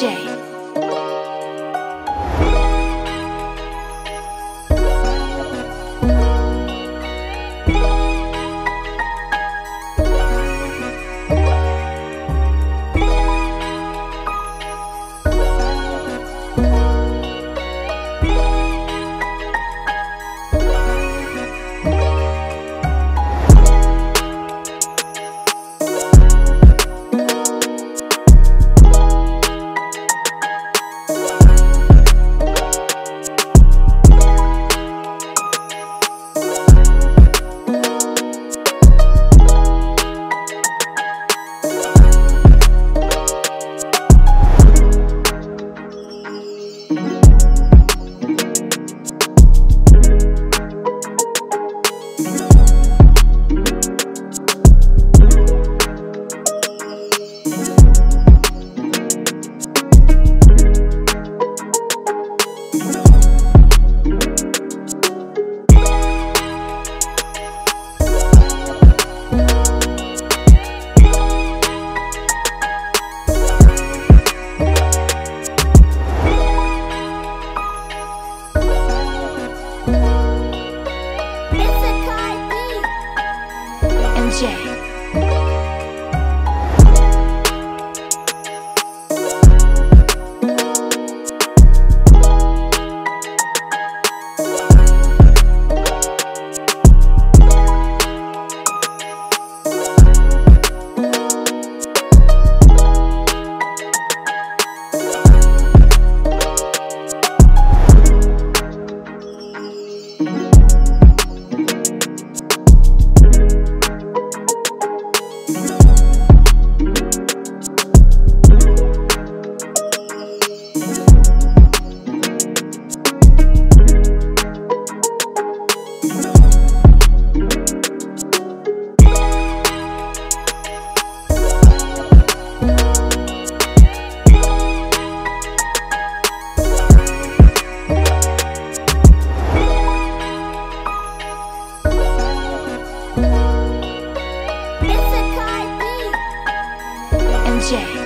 Beat. MJ. It's